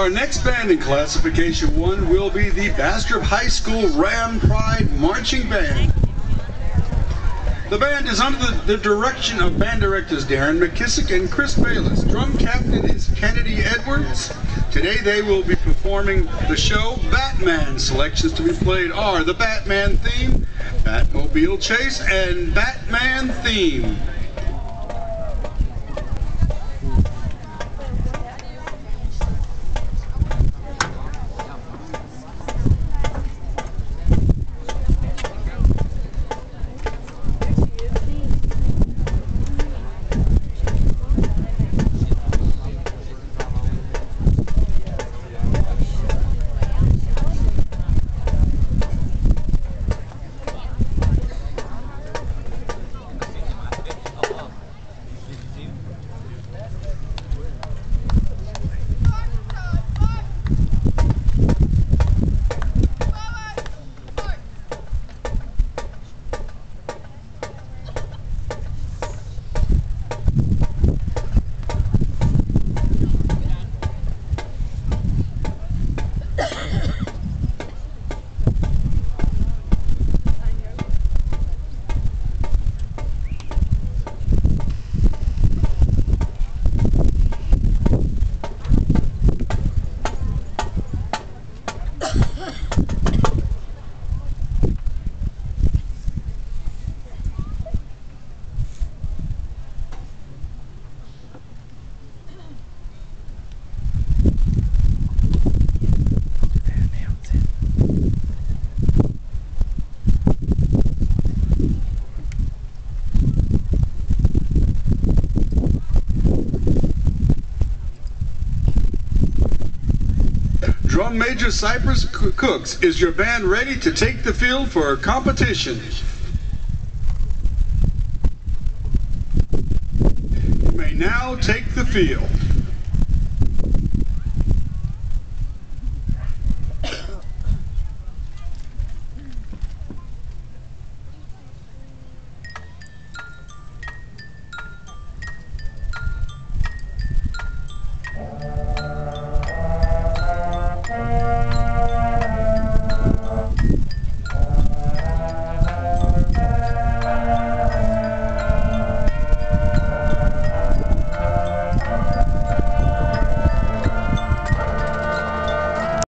Our next band in Classification 1 will be the Bastrop High School Ram Pride Marching Band. The band is under the, the, direction of band directors Darren McKissick and Chris Bayless. Drum captain is Kennedy Edwards. Today they will be performing the show Batman. Selections to be played are the Batman theme, Batmobile Chase, and Batman theme. Drum Major Cypress Cooks, is your band ready to take the field for competition? You may now take the field.